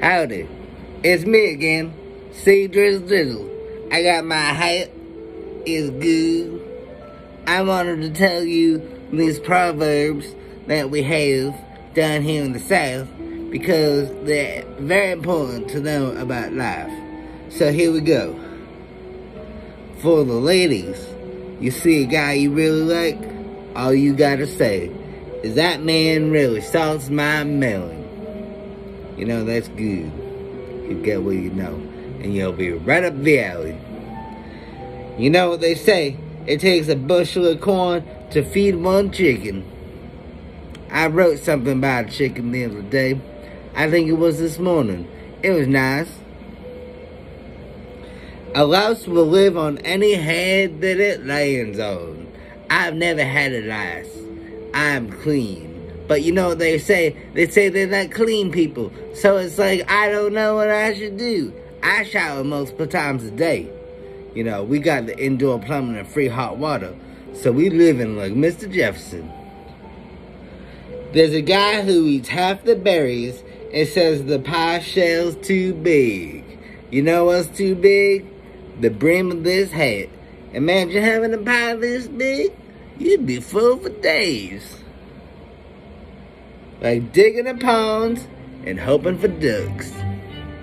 Howdy. It's me again, C Drizzle Drizzle. I got my hat. It's good. I wanted to tell you these proverbs that we have down here in the South because they're very important to know about life. So here we go. For the ladies, you see a guy you really like, all you gotta say is that man really salts my melon. You know, that's good. You get what you know. And you'll be right up the alley. You know what they say, it takes a bushel of corn to feed one chicken. I wrote something about a chicken the other day. I think it was this morning. It was nice. A louse will live on any head that it lands on. I've never had a lice. I'm clean. But you know they say? They say they're not clean people. So it's like, I don't know what I should do. I shower multiple times a day. You know, we got the indoor plumbing and free hot water. So we live in like Mr. Jefferson. There's a guy who eats half the berries and says the pie shell's too big. You know what's too big? The brim of this hat. Imagine having a pie this big. You'd be full for days. Like digging a pond and hoping for ducks.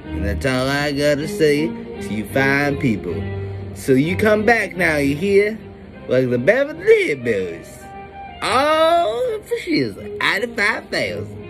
And that's all I gotta say to you fine people. So you come back now, you hear? Like the Beverly Hillbillies. All for shizzle out of 5,000.